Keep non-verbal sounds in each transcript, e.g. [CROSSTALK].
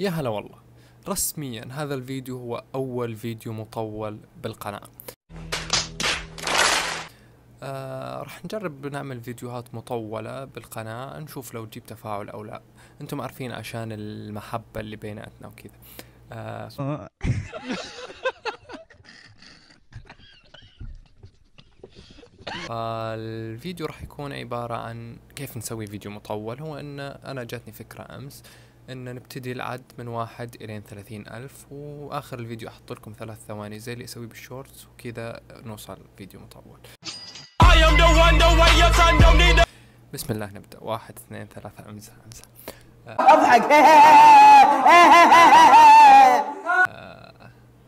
يا هلا والله. رسميا هذا الفيديو هو أول فيديو مطول بالقناة. آه راح نجرب نعمل فيديوهات مطولة بالقناة نشوف لو تجيب تفاعل أو لا. أنتم عارفين عشان المحبة اللي بيناتنا وكذا. آه [LAUGHS] فالفيديو راح يكون عبارة عن كيف نسوي فيديو مطول. هو إن أنا جاتني فكرة أمس. إن نبتدي العد من واحد الين ثلاثين ألف وآخر الفيديو أحط لكم ثلاث ثواني زي اللي أسويه بال Shorts وكذا نوصل فيديو مطول. بسم الله نبدأ. واحد اثنين ثلاثة أمزح أمزح. اضحك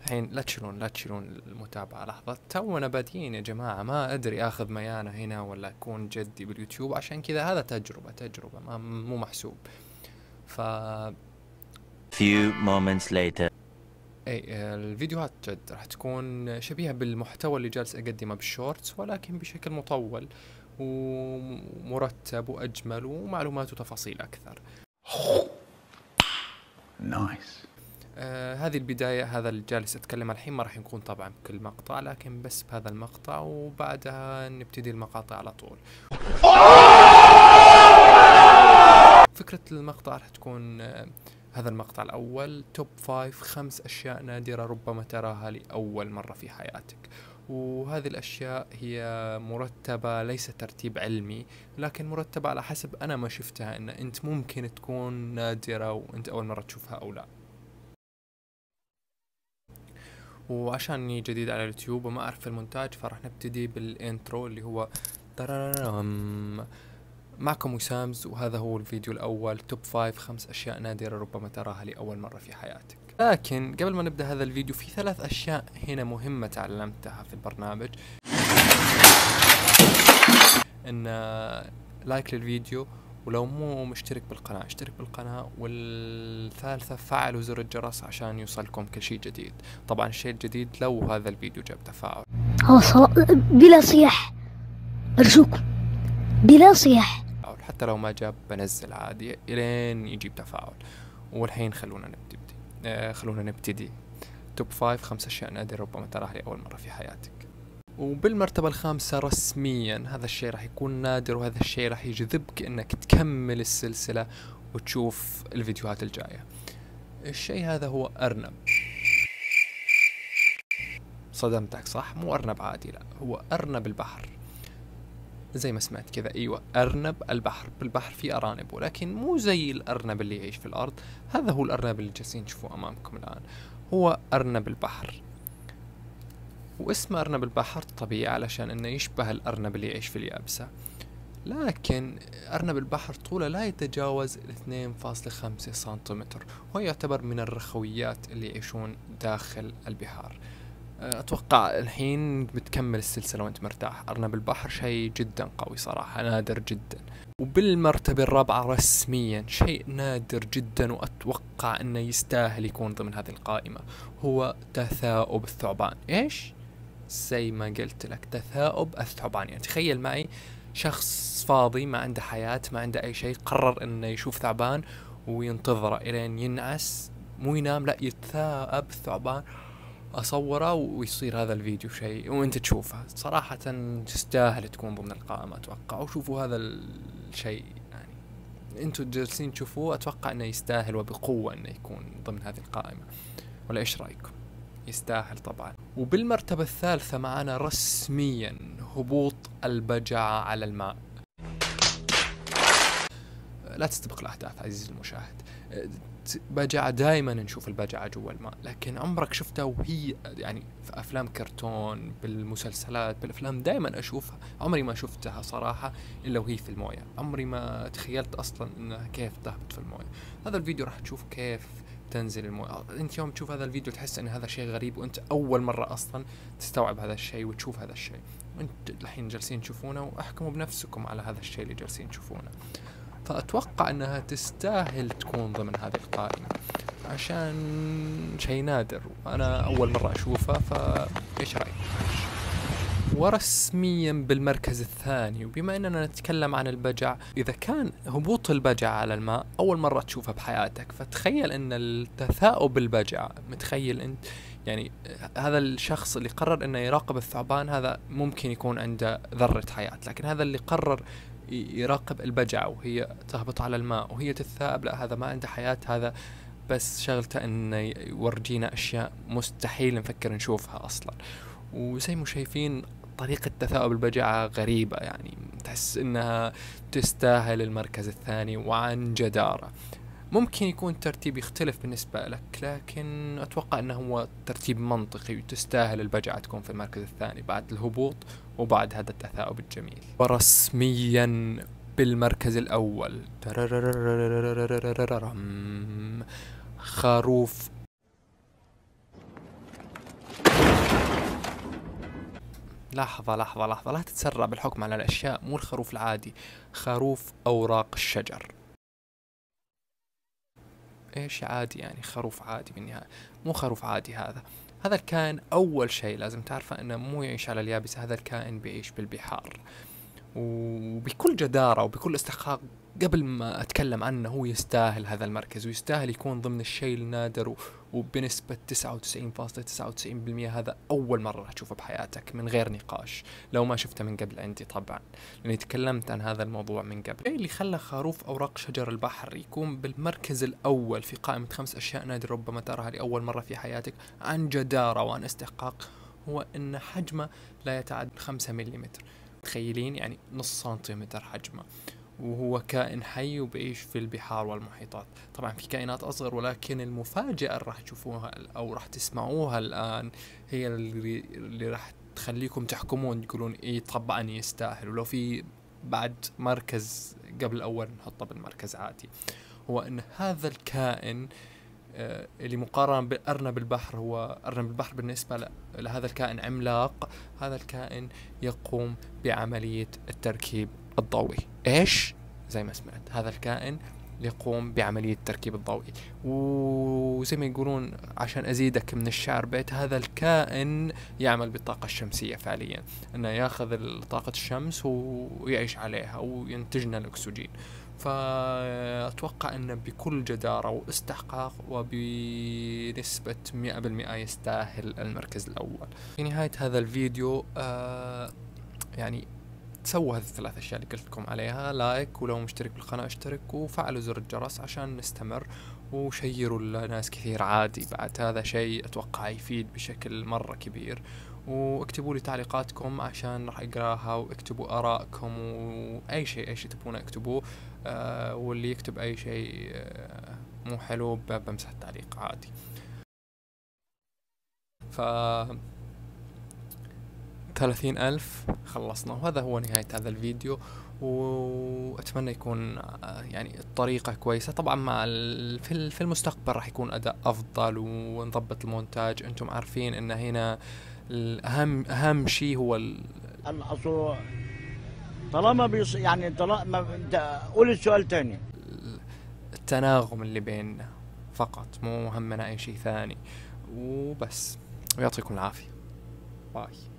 الحين لا تشيلون لا تشيلون المتابعة لحظة. تونا بادئين يا جماعة ما أدري آخذ ميانة هنا ولا أكون جدي باليوتيوب عشان كذا هذا تجربة تجربة ما مو محسوب. ف Few moments later. أي الفيديوهات جد راح تكون شبيهة بالمحتوى اللي جالس أقدمه بالشورتس ولكن بشكل مطول ومرتب وأجمل ومعلومات وتفاصيل أكثر. nice آه هذه البداية هذا اللي جالس أتكلم الحين ما راح يكون طبعا بكل مقطع لكن بس بهذا المقطع وبعدها نبتدي المقاطع على طول. فكرة المقطع راح تكون آه هذا المقطع الأول. top five خمس أشياء نادرة ربما تراها لأول مرة في حياتك. وهذه الأشياء هي مرتبة ليس ترتيب علمي لكن مرتبة على حسب أنا ما شفتها أن أنت ممكن تكون نادرة وأنت أول مرة تشوفها أو لا. وعشاني جديد على اليوتيوب وما أعرف المونتاج فراح نبتدي بال intro اللي هو. معكم وسامز وهذا هو الفيديو الأول. Top five خمس أشياء نادرة ربما تراها لأول مرة في حياتك. لكن قبل ما نبدأ هذا الفيديو في ثلاث أشياء هنا مهمة تعلمتها في البرنامج. إن like للفيديو ولو مو مشترك بالقناة اشترك بالقناة والثالثة فعلوا زر الجرس عشان يوصلكم كل شيء جديد. طبعا الشيء الجديد لو هذا الفيديو جاب تفاعل. بلا صياح. أرجوكم. بلا صياح. حتى لو ما جاب بنزل عادي إلين يجيب تفاعل والحين خلونا نبتدي. آه خلونا نبتدي. توب فايف خمس أشياء نادرة ربما تراها لأول مرة في حياتك. وبالمرتبة الخامسة رسميا هذا الشيء راح يكون نادر وهذا الشيء راح يجذبك إنك تكمل السلسلة وتشوف الفيديوهات الجاية. الشيء هذا هو أرنب. صدمتك صح؟ مو أرنب عادي لا. هو أرنب البحر. زي ما سمعت كذا. أيوه أرنب البحر. بالبحر في أرانب ولكن مو زي الأرنب اللي يعيش في الأرض. هذا هو الأرنب اللي جالسين تشوفوه أمامكم الآن. هو أرنب البحر. واسمه أرنب البحر طبيعي علشان إنه يشبه الأرنب اللي يعيش في اليابسة. لكن أرنب البحر طوله لا يتجاوز 2.5 سنتيمتر وهو يعتبر من الرخويات اللي يعيشون داخل البحار. أتوقع الحين بتكمل السلسلة وأنت مرتاح. ارنب البحر شيء جدا قوي صراحة نادر جدا. وبالمرتبة الرابعة رسميا شيء نادر جدا وأتوقع إنه يستاهل يكون ضمن هذه القائمة هو تثاؤب الثعبان. إيش؟ زي ما قلت لك تثاؤب الثعبان. يعني تخيل معي شخص فاضي ما عنده حياة ما عنده أي شيء قرر إنه يشوف ثعبان وينتظره إلين ينعس مو ينام لا يتثاءب الثعبان أصوره ويصير هذا الفيديو شيء وأنت تشوفه. صراحة تستاهل تكون ضمن القائمة أتوقع. وشوفوا هذا الشيء يعني. أنتوا جالسين تشوفوه أتوقع إنه يستاهل وبقوة إنه يكون ضمن هذه القائمة. ولا إيش رايكم؟ يستاهل طبعا. وبالمرتبة الثالثة معنا رسميا هبوط البجعة على الماء. لا تستبق الأحداث عزيزي المشاهد. بجعة دائما نشوف البجعة جوا الماء. لكن عمرك شفتها وهي يعني في أفلام كرتون بالمسلسلات بالأفلام دائما أشوفها. عمري ما شفتها صراحة إلا وهي في الموية. عمري ما تخيلت أصلا إنها كيف ذهبت في الموية. هذا الفيديو راح تشوف كيف تنزل الموية. أنت يوم تشوف هذا الفيديو تحس إن هذا شيء غريب وأنت أول مرة أصلا تستوعب هذا الشيء وتشوف هذا الشيء. أنت الحين جالسين تشوفونه وأحكموا بنفسكم على هذا الشيء اللي جالسين تشوفونه. فأتوقع أنها تستاهل تكون ضمن هذه القائمة. عشان شيء نادر وأنا أول مرة أشوفه فايش رأيك؟ ورسميا بالمركز الثاني وبما أننا نتكلم عن البجع إذا كان هبوط البجع على الماء أول مرة تشوفها بحياتك. فتخيل أن التثاؤب البجع متخيل أنت يعني هذا الشخص اللي قرر أنه يراقب الثعبان هذا ممكن يكون عنده ذرة حياة. لكن هذا اللي قرر يراقب البجعة وهي تهبط على الماء وهي تتثاءب لا هذا ما عنده حياة هذا بس شغلته إنه يورجينا أشياء مستحيل نفكر نشوفها أصلا. وزي ما شايفين طريقة تثاؤب البجعة غريبة يعني تحس إنها تستاهل المركز الثاني وعن جدارة. ممكن يكون ترتيب يختلف بالنسبة لك لكن أتوقع أنه هو ترتيب منطقي وتستاهل البجعة تكون في المركز الثاني بعد الهبوط وبعد هذا التثاؤب الجميل. ورسميا بالمركز الأول. خروف لحظة لحظة لحظة لا تتسرع بالحكم على الأشياء مو الخروف العادي خروف أوراق الشجر إيش عادي يعني خروف عادي بالنهاية مو خروف عادي هذا هذا الكائن أول شيء لازم تعرفه إنه مو يعيش على اليابسة هذا الكائن بيعيش بالبحار. وبكل جدارة وبكل استحقاق قبل ما أتكلم عنه هو يستاهل هذا المركز ويستاهل يكون ضمن الشيء النادر وبنسبة 99.99% هذا أول مرة راح تشوفه بحياتك من غير نقاش. لو ما شفته من قبل عندي طبعا لأني تكلمت عن هذا الموضوع من قبل. اللي خلى خروف أوراق شجر البحر يكون بالمركز الأول في قائمة خمس أشياء نادرة ربما تراها لأول مرة في حياتك عن جدارة وعن استحقاق هو أن حجمه لا يتعدى 5 ملم تخيلين يعني نص سنتيمتر حجمه. وهو كائن حي وبيعيش في البحار والمحيطات. طبعا في كائنات أصغر ولكن المفاجأة اللي راح تشوفوها أو راح تسمعوها الآن هي اللي, اللي راح تخليكم تحكمون تقولون إيه طبعا يستاهل. ولو في بعد مركز قبل الأول نحطه بالمركز عادي. هو أن هذا الكائن آه، اللي مقارنة بأرنب البحر هو أرنب البحر بالنسبة لهذا الكائن عملاق. هذا الكائن يقوم بعملية التركيب الضوئي. إيش؟ زي ما سمعت هذا الكائن يقوم بعملية التركيب الضوئي. وزي ما يقولون عشان أزيدك من الشعر بيت هذا الكائن يعمل بالطاقة الشمسية فعليا. أنه ياخذ طاقة الشمس ويعيش عليها وينتج لنا الأكسجين. فأتوقع أنه بكل جدارة واستحقاق وبنسبة مئة بالمئة يستاهل المركز الأول. في نهاية هذا الفيديو آه يعني تسووا هذه الثلاث أشياء اللي قلت لكم عليها لايك ولو مشترك بالقناة اشترك وفعلوا زر الجرس عشان نستمر وشيروا لناس كثير عادي بعد. هذا شيء أتوقع يفيد بشكل مرة كبير. واكتبوا لي تعليقاتكم عشان راح أقراها واكتبوا آرائكم وأي شيء أي شيء تبونه اكتبوه. آه واللي يكتب أي شيء آه مو حلو بمسح التعليق عادي. ف ثلاثين ألف خلصنا. وهذا هو نهاية هذا الفيديو وأتمنى يكون يعني الطريقة كويسة. طبعا مع في المستقبل راح يكون أداء أفضل ونضبط المونتاج. أنتم عارفين أن هنا الأهم أهم شيء هو الأصل طالما بيص يعني طالما قول السؤال تاني. التناغم اللي بيننا فقط مو همنا أي شيء ثاني. وبس ويعطيكم العافية. باي.